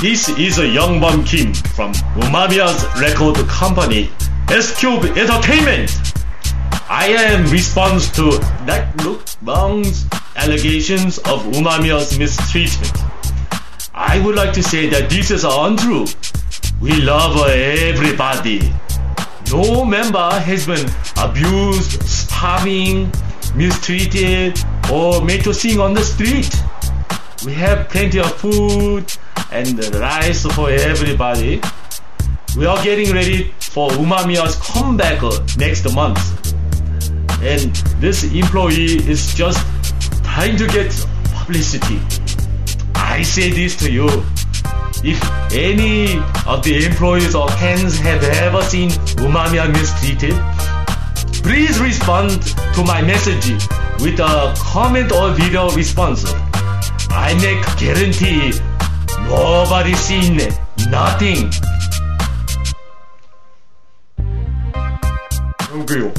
This is a Young Bum Kim from Umamiya's record company, S-Cube Entertainment. I am response to that look Bang's allegations of Umamiya's mistreatment. I would like to say that this is untrue. We love everybody. No member has been abused, starving, mistreated, or made to sing on the street. We have plenty of food and rice for everybody. We are getting ready for Umamiya's comeback next month. And this employee is just trying to get publicity. I say this to you. If any of the employees or fans have ever seen Umamiya mistreated, please respond to my message with a comment or video response I make guarantee nobody seen nothing. 여보세요.